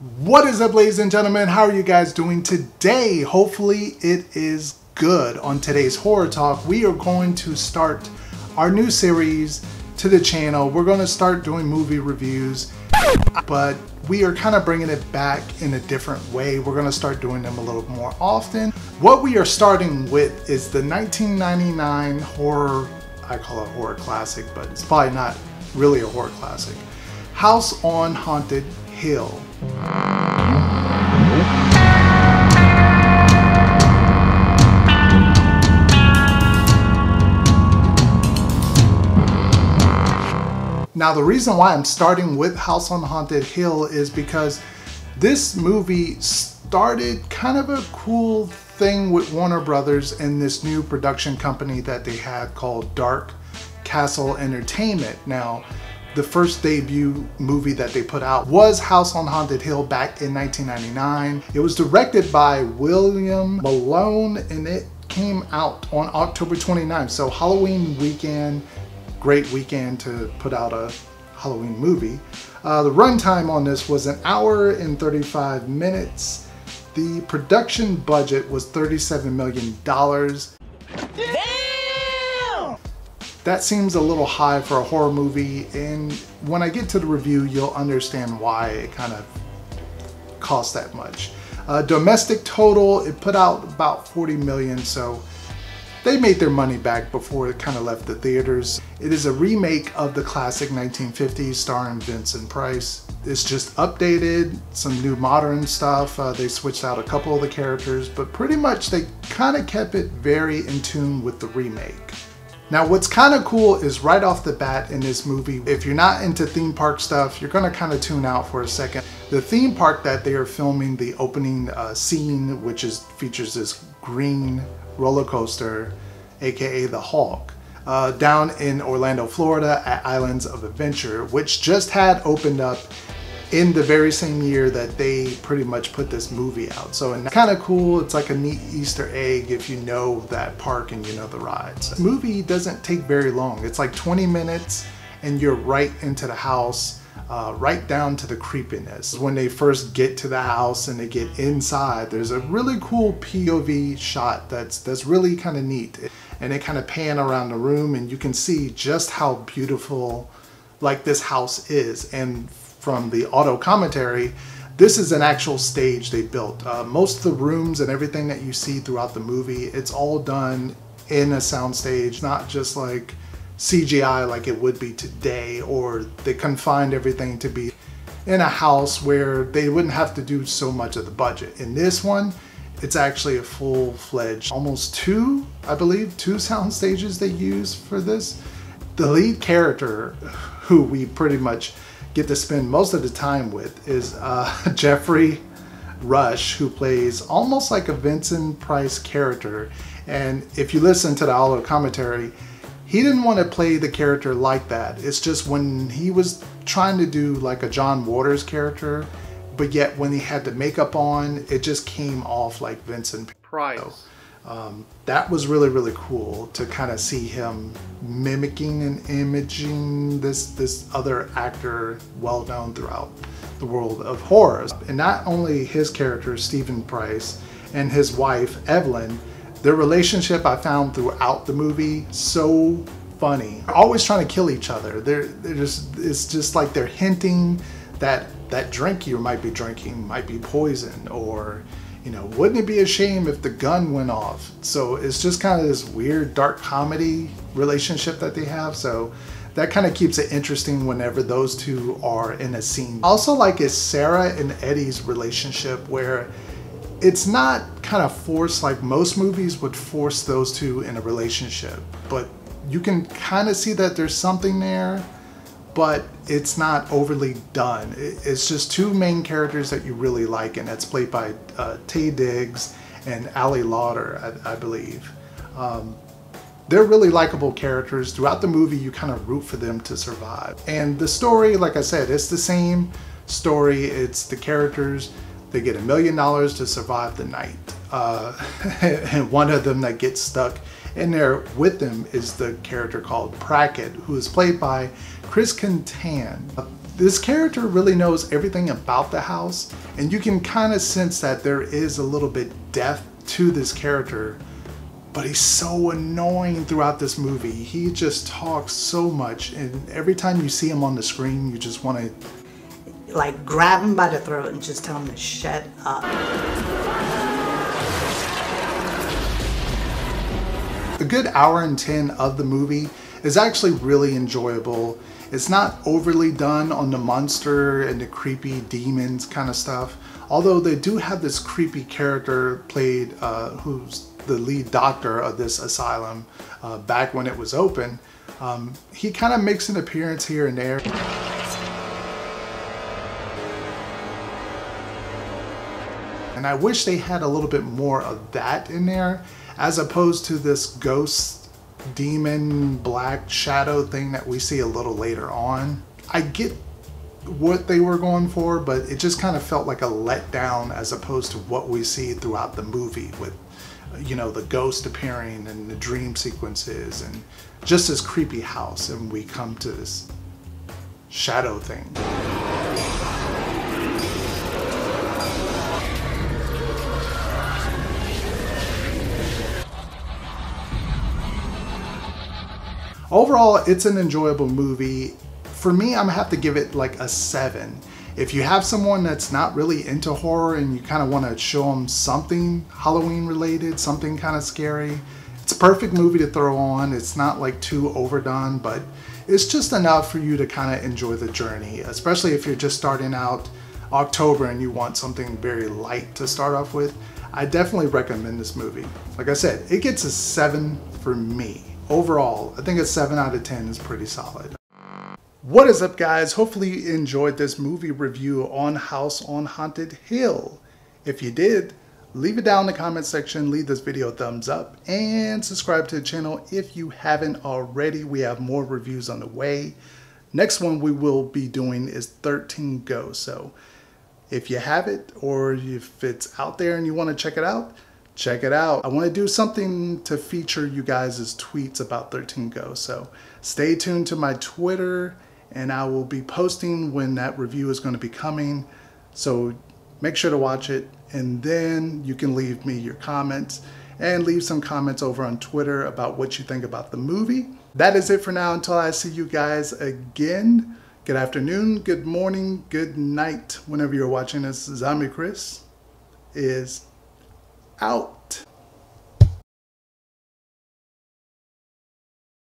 What is up, ladies and gentlemen? How are you guys doing today? Hopefully, it is good. On today's Horror Talk, we are going to start our new series to the channel. We're going to start doing movie reviews, but we are kind of bringing it back in a different way. We're going to start doing them a little more often. What we are starting with is the 1999 horror, I call it horror classic, but it's probably not really a horror classic. House on Haunted Hill. Now, the reason why I'm starting with House on Haunted Hill is because this movie started kind of a cool thing with Warner Brothers and this new production company that they had called Dark Castle Entertainment. Now, the first debut movie that they put out was House on Haunted Hill back in 1999. It was directed by William Malone and it came out on October 29th. So Halloween weekend, great weekend to put out a Halloween movie. Uh, the runtime on this was an hour and 35 minutes. The production budget was $37 million. That seems a little high for a horror movie and when I get to the review you'll understand why it kind of cost that much. Uh, domestic total, it put out about 40 million so they made their money back before it kind of left the theaters. It is a remake of the classic 1950s starring Vincent Price. It's just updated, some new modern stuff. Uh, they switched out a couple of the characters, but pretty much they kind of kept it very in tune with the remake. Now what's kind of cool is right off the bat in this movie, if you're not into theme park stuff, you're gonna kind of tune out for a second. The theme park that they are filming the opening uh, scene, which is features this green roller coaster, aka the Hulk, uh, down in Orlando, Florida at Islands of Adventure, which just had opened up in the very same year that they pretty much put this movie out. So and kind of cool, it's like a neat Easter egg if you know that park and you know the rides. The movie doesn't take very long. It's like 20 minutes and you're right into the house. Uh, right down to the creepiness. When they first get to the house and they get inside, there's a really cool POV shot that's that's really kind of neat. And they kind of pan around the room and you can see just how beautiful like this house is. And from the auto commentary, this is an actual stage they built. Uh, most of the rooms and everything that you see throughout the movie, it's all done in a soundstage, not just like CGI like it would be today, or they confined everything to be in a house where they wouldn't have to do so much of the budget. In this one, it's actually a full-fledged, almost two, I believe, two sound stages they use for this. The lead character, who we pretty much get to spend most of the time with is uh, Geoffrey Rush, who plays almost like a Vincent Price character. And if you listen to the auto commentary, he didn't want to play the character like that. It's just when he was trying to do like a John Waters character, but yet when he had the makeup on, it just came off like Vincent Price. Um, that was really really cool to kind of see him mimicking and imaging this this other actor well known throughout the world of horrors and not only his character Stephen Price and his wife Evelyn their relationship I found throughout the movie so funny. Always trying to kill each other. They're, they're just it's just like they're hinting that that drink you might be drinking might be poison or you know, wouldn't it be a shame if the gun went off? So it's just kind of this weird dark comedy relationship that they have. So that kind of keeps it interesting whenever those two are in a scene. Also like is Sarah and Eddie's relationship where it's not kind of forced like most movies would force those two in a relationship, but you can kind of see that there's something there but it's not overly done. It's just two main characters that you really like, and that's played by uh, Taye Diggs and Ali Larter, I, I believe. Um, they're really likable characters. Throughout the movie, you kind of root for them to survive. And the story, like I said, it's the same story. It's the characters. They get a million dollars to survive the night. Uh, and one of them that gets stuck in there with them is the character called Pritchett, who is played by Chris Kattan. This character really knows everything about the house, and you can kind of sense that there is a little bit depth to this character, but he's so annoying throughout this movie. He just talks so much, and every time you see him on the screen, you just want to like grab him by the throat and just tell him to shut up. Good hour and 10 of the movie is actually really enjoyable. It's not overly done on the monster and the creepy demons kind of stuff. Although they do have this creepy character played uh, who's the lead doctor of this asylum uh, back when it was open. Um, he kind of makes an appearance here and there. And I wish they had a little bit more of that in there as opposed to this ghost demon black shadow thing that we see a little later on. I get what they were going for, but it just kind of felt like a letdown as opposed to what we see throughout the movie with, you know, the ghost appearing and the dream sequences and just this creepy house. And we come to this shadow thing. Overall, it's an enjoyable movie. For me, I'm gonna have to give it like a seven. If you have someone that's not really into horror and you kind of want to show them something Halloween related, something kind of scary, it's a perfect movie to throw on. It's not like too overdone, but it's just enough for you to kind of enjoy the journey, especially if you're just starting out October and you want something very light to start off with. I definitely recommend this movie. Like I said, it gets a seven for me overall, I think a 7 out of 10 is pretty solid. What is up guys? Hopefully you enjoyed this movie review on House on Haunted Hill. If you did, leave it down in the comment section, leave this video a thumbs up, and subscribe to the channel if you haven't already. We have more reviews on the way. Next one we will be doing is 13 Ghosts. So if you have it or if it's out there and you want to check it out, check it out. I want to do something to feature you guys' tweets about 13 Ghosts. So stay tuned to my Twitter and I will be posting when that review is going to be coming. So make sure to watch it and then you can leave me your comments and leave some comments over on Twitter about what you think about the movie. That is it for now until I see you guys again. Good afternoon, good morning, good night, whenever you're watching this. Zombie Chris is out.